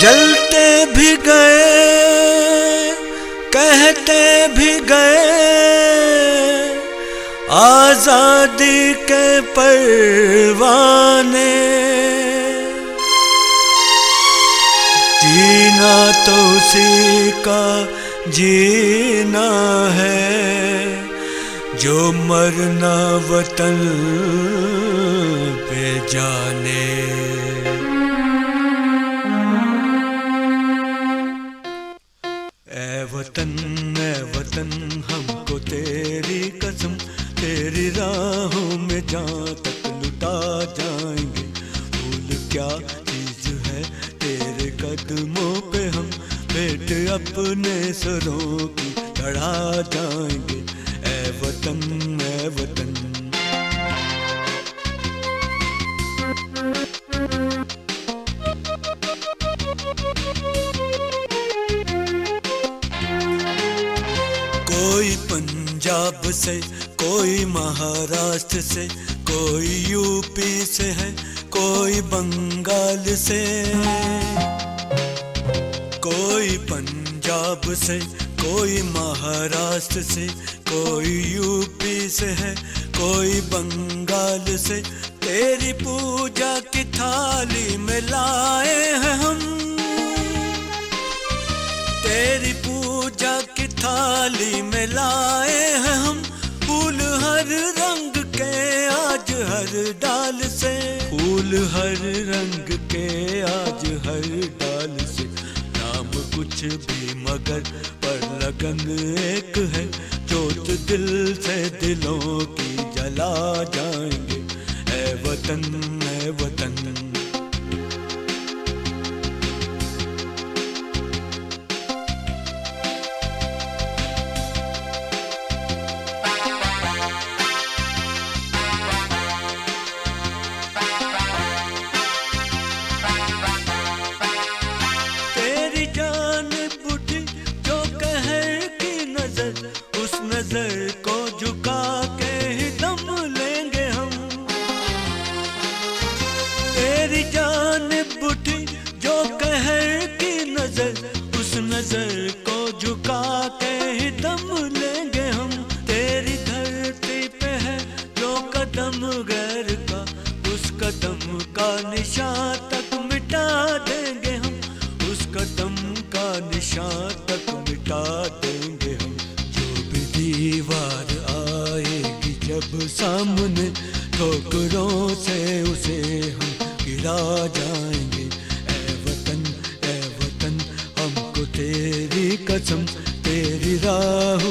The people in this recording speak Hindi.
जलते भी गए, कहते भी गए, आज़ादी के परवाने। जीना तो उसी का जीना है, जो मरना वतन पे जाने। ए वतन हमको तेरी कसम, तेरी राहों में जहाँ तक लुटा जाएँगे। भूल क्या चीज़ है तेरे कदमों पे हम? बेटे अपने सरों की चढ़ा जाएँगे। ए वतन ए वतन। पंजाब से, कोई महाराष्ट्र से, कोई यूपी से है, कोई बंगाल से। कोई पंजाब से, कोई महाराष्ट्र से, कोई यूपी से है, कोई बंगाल से। तेरी पूजा की थाली में लाए हैं हम। तेरी पूजा की थाली में लाए हैं हम फूल हर रंग के, आज हर डाल से। फूल हर रंग के, आज हर डाल से। नाम कुछ भी मगर पर लगन एक है चोट दिल से दिलों की जला जाएँगे। ए वतन ए वतन। उस नज़र को झुका के ही दम लेंगे हम। तेरी धरती पे है जो कदम गैर का। उस कदम का निशान तक मिटा देंगे हम। उस कदम का निशान तक मिटा देंगे हम। जो भी दीवार आएगी जब सामने ठोकरों से उसे हम गिरा जाएँगे। तेरी कसम तेरी राहों